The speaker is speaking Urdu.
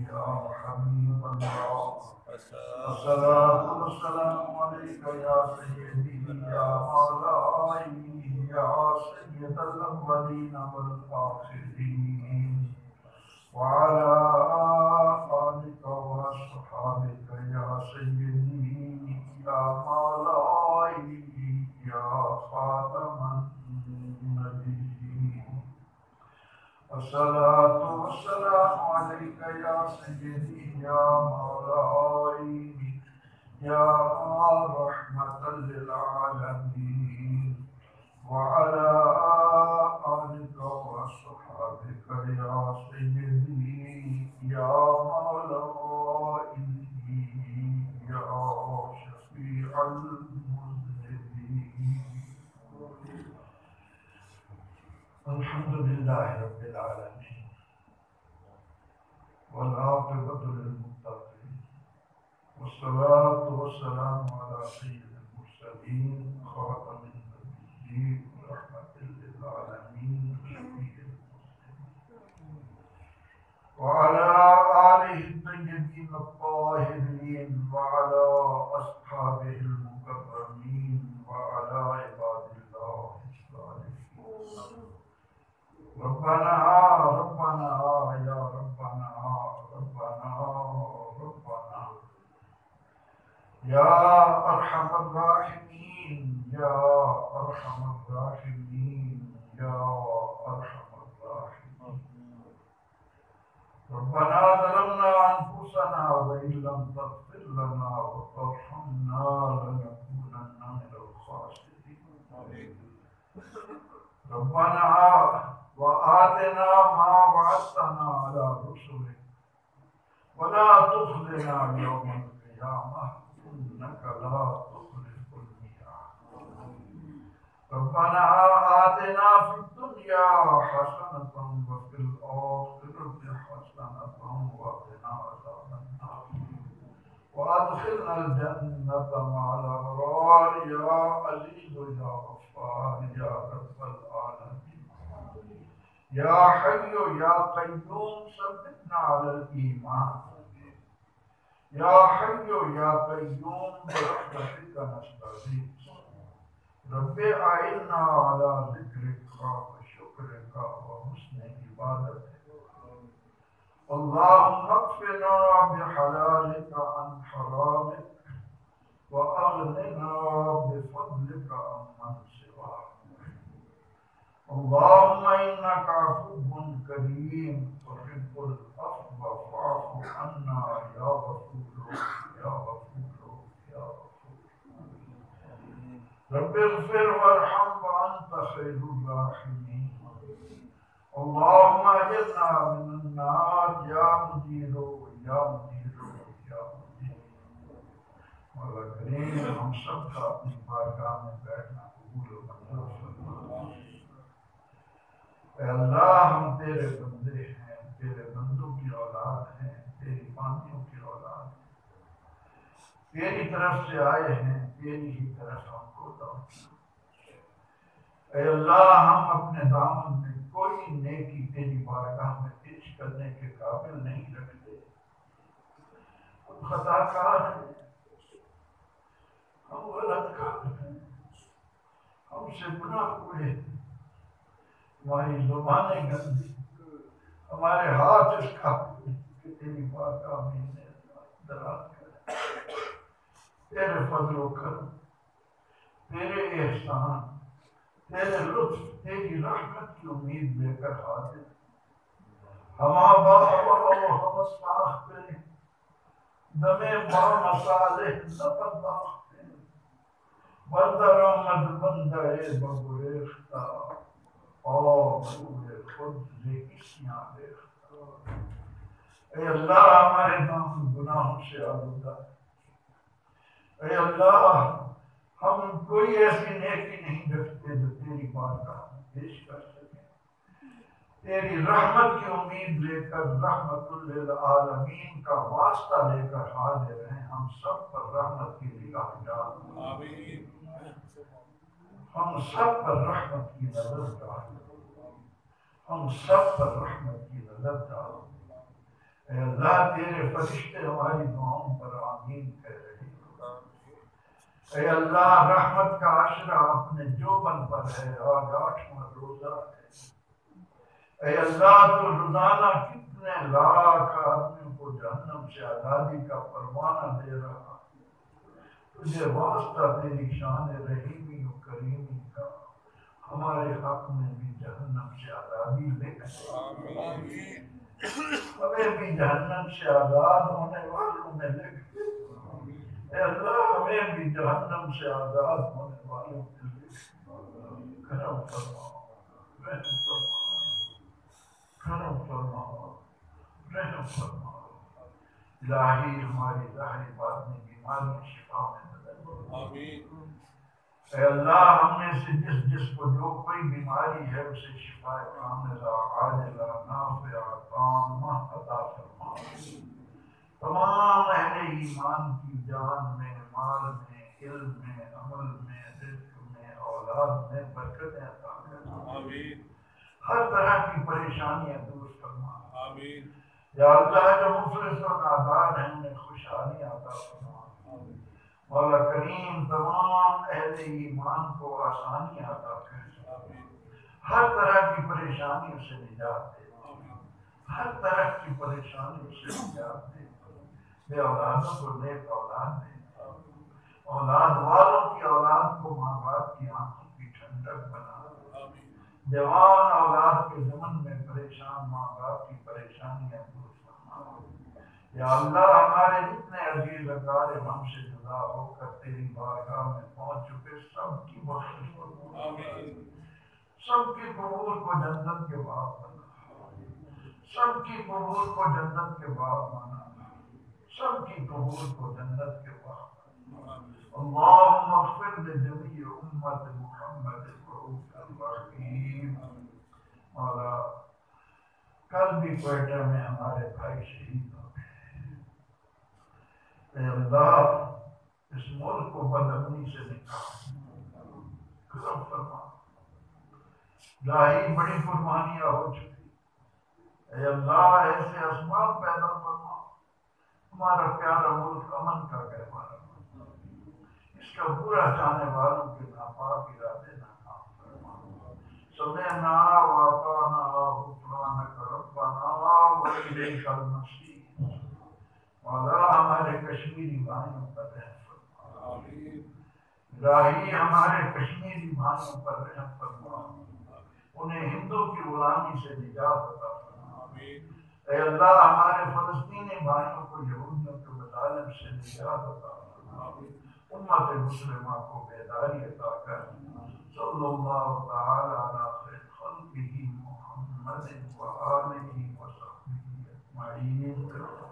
يا والسلام عليك يا سيدي يا مولاي يا سيد الأولين والآخرين وعلى الصلاة والسلام عليك يا سيدي يا مولاي يا رحمة للعالمين وعلى آلك وصحبك يا سيدي يا مولاي يا شفيع المذنبين الحمد لله رب العالمين والعاقبة للمتقين. والصلاة والسلام على سيد المرسلين خاتم النبيين ورحمة للعالمين شفيع المسلمين. وعلى آله الطيبين الطاهرين وعلى أصحابه المكرمين وعلى عباد الله الصالحين ربنا ربنا يا ربنا ربنا ربنا يا أرحم الراحمين، يا أرحم الراحمين، يا أرحم الراحمين. ربنا ظلمنا أنفسنا وإن لم تغفر لنا وترحمنا لنكونن من الخاسرين. ربنا وآتنا ما وعدتنا على رسلك. ولا تخزنا يوم القيامة. إنك لا تخلف الميعاد ربنا آتنا في الدنيا حسنة وفي الآخرة حسنة وقنا عذاب النار وأدخلنا الجنة مع الأبرار يا عزيز يا غفار يا رب العالمين يا حي يا قيوم ثبتنا على الإيمان يا حي يا قيوم، برحمتك نستغيث. رب أعنا على ذكرك وشكرك وحسن عبادتك. اللهم اكفنا بحلالك عن حرامك وأغننا بفضلك عمن سواك. اللهم إنك عفو كريم. رب اغفر وارحم وأنت خير الراحمين. اللهم اجرنا من النار يا مجير يا مجير يا مجير مولا کریم ہم سب کا اپنی بارگاہ میں بیٹھنا قبول و منظور فرما اے اللہ، ہم تیرے بندے ہیں، تیرے بندوں کی اولاد ہیں، تیری باندیوں کی اولاد ہیں۔ تیری طرف سے آئے ہیں تیری ہی طرف ہم کو لوٹنا اے اللہ، ہم اپنے دامن میں کوئی نیکی تیری بارگاہ میں پیش کرنے کے قابل نہیں رکھتے۔ ہم خطا کار ہیں ہم غلط کار ہیں۔ ہم سے گناہ ہوئے ہماری زبانیں گندی ہمارے ہاتھ اس کا تیری بارگاہ میں دراز کرے تیرے فضل و کرم، تیرے احسان، تیرے لطف، تیری رحمت کی امید لے کر حاضر۔ ہما بابا ہم ساخ کریں۔ دمے با مسالے لپت باختے بندر آمد بندے بگریختہ اور روح خود لیکسیاں دیکھتا اے اللہ ہمارے دامن گناہوں سے آلودہ۔ اے اللہ ہم کوئی ایسی نیکی نہیں رکھتے جو تیری بارگاہ میں پیش کر سکیں۔ تیری رحمت کی امید لے کر رحمت للعالمین کا واسطہ لے کر حاضر ہیں۔ ہم سب پر رحمت کی نگاہ ڈال۔ ہم سب پر رحمت کی نظر ڈال۔ ہم سب پر رحمت کی نظر ڈالو اے اللہ تیرے فرشتے ہماری دعاؤں پر آمین کہہ رہے ہیں اے اللہ رحمت کا عشرہ اپنے جوبن پر ہے آج آٹھواں روزہ ہے۔ اے اللہ تو روزانہ کتنے لاکھ آدمیوں کو جہنم سے آزادی کا پروانہ دے رہا تجھے واسطہ تیری شان رحیمی و کریمی کا۔ ہمارے حق میں بھی جہنم سے آزادی آمین۔ ہمیں بھی جہنم سے آزاد ہونے والوں میں لکھ اے اللہ ہمیں بھی جہنم سے آزاد ہونے والوں میں لکھ کرم فرماؤ رحم فرماؤ کرم فرماؤ رحم فرماؤ الہی ہماری ظاہری بات میں بیماری شفا میں اے اللہ ہم میں سے جس جس کو جو کوئی بیماری ہے اسے شفا کاملہ عاجلہ نافع تامہ عطا فرما تمام اہل ایمان کی جان میں مال میں علم میں عمل میں رزق میں اولاد میں برکتیں عطا فرما آمین ہر طرح کی پریشانیاں دور فرما آمین یا اللہ جو مفلس و نادار ہیں انہیں خوشحالیاں عطا فرما مولا کریم تمام اہل ایمان کو آسانی عطا کر ہر طرح کی پریشانیوں سے نجات دے۔ ہر طرح کی پریشانیوں سے نجات دے۔ بے اولادوں کو نیک اولاد دے۔ اولاد والوں کی اولاد کو ماں باپ کی آنکھوں کی ٹھنڈک بنا جوان اولاد کے زمن میں پریشان ماں باپ کی پریشانیاں یا اللہ ہمارے جتنے عزیز اکارے ہم سے جدا ہو کر تیری بارگاہ میں پہنچ چکے سب کی بخشش آمین. سب کی قبول کو جنت کے باپ بنا سب کی قبول کو جنت کے باپ بنا سب کی قبول کو جنت کے باپ اللهم اغفر لجميع أمة محمد الرحيم مولا کل بھی کوئٹہ میں ہمارے بھائی شہید ہو اے اللہ اس ملک کو بدمنی سے نکال کرم فرما لاہی بڑی قربانیاں ہو چکی اے اللہ ایسے اسباب پیدا فرما ہمارا پیارا ملک امن کا گہوارہ بنا اس کا برا چاہنے والوں کے ناپاک ارادے ناکام فرما سمعنا واطعنا غفرانک ربنا والیک المصیر مولا ہمارے کشمیری بھائیوں پر رحم راہی ہمارے کشمیری بھائیوں پر رحم فرما انہیں ہندو کی غلامی سے نجات عطا فرما اے اللہ ہمارے فلسطینی بھائیوں کو یہودیوں کے مظالم سے نجات عطا فرما امت مسلمہ کو بیداری عطا کر۔ صلی اللہ تعالی علیہ خیر محمد و آلہ و صحبہ اجمعین۔